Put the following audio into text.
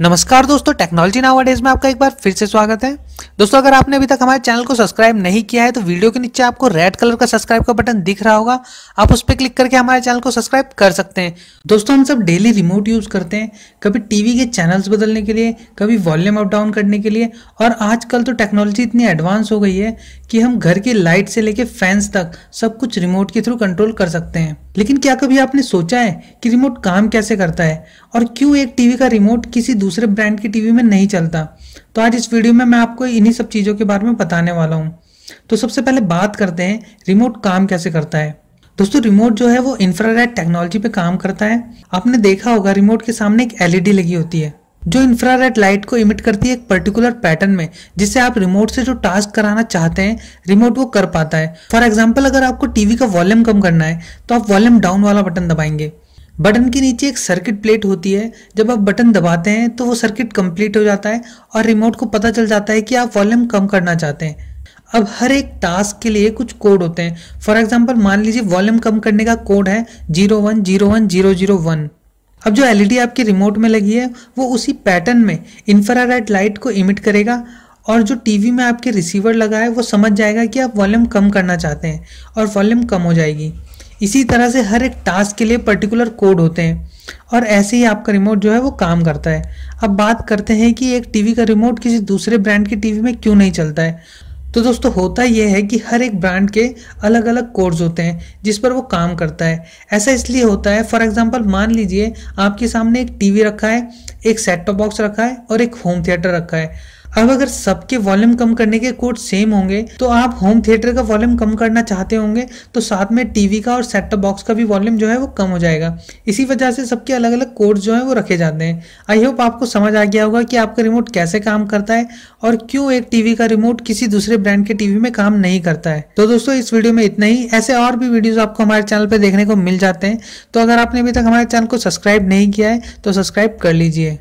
नमस्कार दोस्तों technology now days में आपका एक बार फिर से स्वागत है। दोस्तों, अगर आपने अभी तक हमारे चैनल को सब्सक्राइब नहीं किया है तो वीडियो के नीचे आपको रेड कलर का सब्सक्राइब का बटन दिख रहा होगा। आप उस पर क्लिक करके हमारे चैनल को सब्सक्राइब कर सकते हैं। दोस्तों, हम सब डेली रिमोट यूज़ करते हैं, कभी टीवी के चैनल्स बदलने के लिए, कभी वॉल्यूम अप डाउन करने के लिए, और आजकल तो टेक्नोलॉजी इतनी एडवांस हो गई है कि हम घर की लाइट से लेके फैंस तक सब कुछ रिमोट के थ्रू कंट्रोल कर सकते हैं। लेकिन क्या कभी आपने सोचा है कि रिमोट काम कैसे करता है? और क्यों एक टीवी का रिमोट किसी ब्रांड की टीवी में नहीं चलता। तो आज इस वीडियो में मैं आपको इन्हीं सब चीज़ों के बारे में बताने वाला हूँ। तो सबसे पहले बात करते हैं, रिमोट काम कैसे करता है? दोस्तों, रिमोट जो है वो इंफ्रारेड टेक्नोलॉजी पे काम करता है। आपने देखा होगा, रिमोट के सामने एक एलईडी लगी होती है, जो इंफ्रारेड लाइट को इमिट करती है एक पर्टिकुलर पैटर्न में, जिससे आप रिमोट से जो टास्क कराना चाहते हैं, रिमोट वो कर पाता है। फॉर एग्ज़ाम्पल अगर आपको टीवी का वॉल्यूम कम करना है तो आप वॉल्यूम डाउन वाला बटन दबाएँगे। बटन के नीचे एक सर्किट प्लेट होती है। जब आप बटन दबाते हैं तो वो सर्किट कंप्लीट हो जाता है और रिमोट को पता चल जाता है कि आप वॉल्यूम कम करना चाहते हैं। अब हर एक टास्क के लिए कुछ कोड होते हैं। फॉर एग्ज़ाम्पल मान लीजिए वॉल्यूम कम करने का कोड है zero one zero one zero zero one अब जो एलईडी आपकी रिमोट में लगी है, वो उसी पैटर्न में इंफ्रारेड लाइट को इमिट करेगा और जो टीवी में आपके रिसीवर लगा है, वो समझ जाएगा कि आप वॉल्यूम कम करना चाहते हैं और वॉल्यूम कम हो जाएगी। इसी तरह से हर एक टास्क के लिए पर्टिकुलर कोड होते हैं। और ऐसे ही आपका रिमोट जो है वो काम करता है। अब बात करते हैं कि एक टीवी का रिमोट किसी दूसरे ब्रांड की टीवी में क्यों नहीं चलता है? तो दोस्तों, होता यह है कि हर एक ब्रांड के अलग अलग कोड्स होते हैं, जिस पर वो काम करता है। ऐसा इसलिए होता है फॉर एग्जांपल मान लीजिए आपके सामने एक टीवी रखा है, एक सेट टॉप बॉक्स रखा है और एक होम थिएटर रखा है। अब अगर सबके वॉल्यूम कम करने के कोड सेम होंगे तो आप होम थिएटर का वॉल्यूम कम करना चाहते होंगे तो साथ में टीवी का और सेट बॉक्स का भी वॉल्यूम जो है वो कम हो जाएगा। इसी वजह से सबके अलग अलग कोड जो है वो रखे जाते हैं। आई होप आपको समझ आ गया होगा कि आपका रिमोट कैसे काम करता है और क्यों एक टीवी का रिमोट किसी दूसरे ब्रांड के टीवी में काम नहीं करता है। तो दोस्तों, इस वीडियो में इतना ही। ऐसे और भी वीडियो आपको हमारे चैनल पर देखने को मिल जाते हैं। तो अगर आपने अभी तक हमारे चैनल को सब्सक्राइब नहीं किया है तो सब्सक्राइब कर लीजिए।